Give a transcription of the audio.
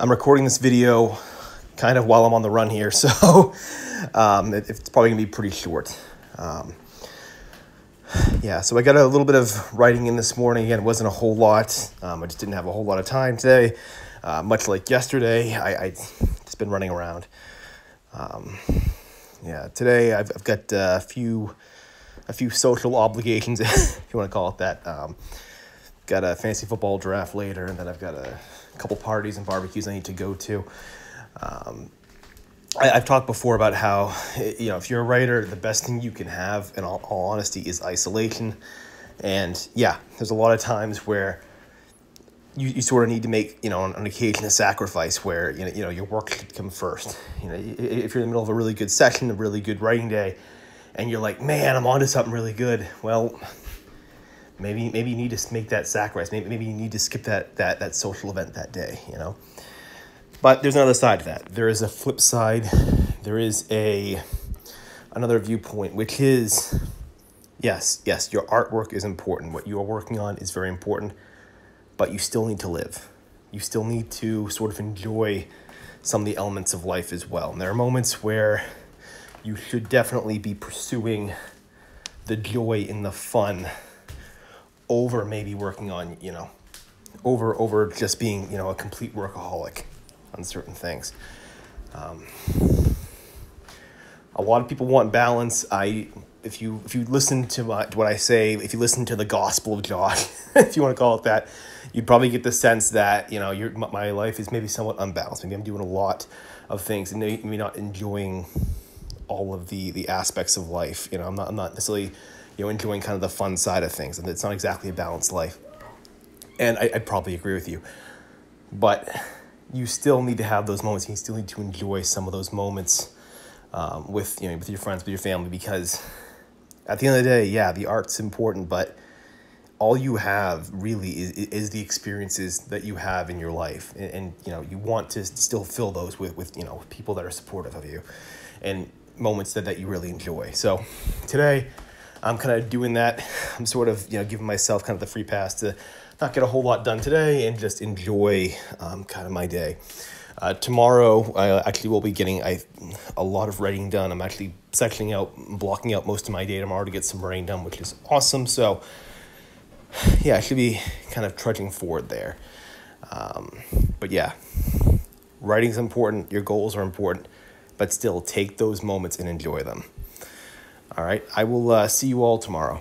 I'm recording this video kind of while I'm on the run here, so um, it, it's probably gonna be pretty short. Um, yeah, so I got a little bit of writing in this morning. Again, it wasn't a whole lot. Um, I just didn't have a whole lot of time today. Uh, much like yesterday, I, I just been running around. Um, yeah, today I've, I've got uh, a few a few social obligations, if you want to call it that. Got a fantasy football draft later, and then I've got a couple parties and barbecues I need to go to. Um, I, have talked before about how, you know, if you're a writer, the best thing you can have, in all, all honesty, is isolation. And yeah, there's a lot of times where you, you sort of need to make, you know, on, on occasion a sacrifice where, you know, you know, your work should come first. You know, if you're in the middle of a really good session, a really good writing day, and you're like, man, I'm onto something really good. Well, maybe maybe you need to make that sacrifice. Maybe maybe you need to skip that that that social event that day. You know. But there's another side to that. There is a flip side. There is a another viewpoint, which is yes, yes, your artwork is important. What you are working on is very important, but you still need to live. You still need to sort of enjoy some of the elements of life as well. And there are moments where you should definitely be pursuing the joy and the fun over maybe working on, you know, over over just being, you know, a complete workaholic on certain things. Um, a lot of people want balance. I if you if you listen to my, what I say, if you listen to the Gospel of John, if you want to call it that, you'd probably get the sense that you know your my life is maybe somewhat unbalanced. Maybe I'm doing a lot of things and maybe not enjoying all of the the aspects of life. You know, I'm not I'm not necessarily you know enjoying kind of the fun side of things, and it's not exactly a balanced life. And I, I probably agree with you, but you still need to have those moments. You still need to enjoy some of those moments um, with you know with your friends, with your family, because at the end of the day, yeah, the art's important, but all you have really is, is the experiences that you have in your life and, and, you know you want to still fill those with, with you know people that are supportive of you and moments that, that you really enjoy. So today, I'm kind of doing that. I'm sort of, you know, giving myself kind of the free pass to not get a whole lot done today and just enjoy um, kind of my day. Uh, tomorrow, I actually will be getting I, a lot of writing done. I'm actually sectioning out, blocking out most of my day tomorrow to get some writing done, which is awesome. So, yeah, I should be kind of trudging forward there. Um, but yeah, writing's important. Your goals are important but still take those moments and enjoy them. All right, I will uh, see you all tomorrow.